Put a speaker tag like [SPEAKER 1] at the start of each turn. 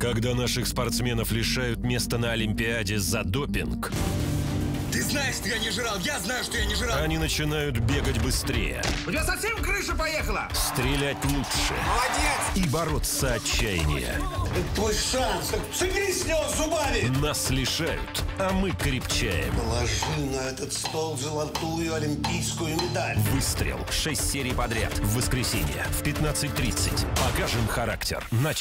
[SPEAKER 1] Когда наших спортсменов лишают места на Олимпиаде за допинг,
[SPEAKER 2] Ты знаешь, что я не жрал, я знаю, что я не жрал.
[SPEAKER 1] они начинают бегать быстрее,
[SPEAKER 3] У тебя совсем крыша поехала?
[SPEAKER 1] стрелять лучше
[SPEAKER 2] Молодец!
[SPEAKER 1] и бороться отчаяние.
[SPEAKER 2] Это твой шанс. Так с него зубами.
[SPEAKER 1] Нас лишают, а мы крепчаем.
[SPEAKER 2] Положи на этот стол золотую олимпийскую медаль.
[SPEAKER 1] Выстрел. Шесть серий подряд. В воскресенье в 15.30. Покажем характер. На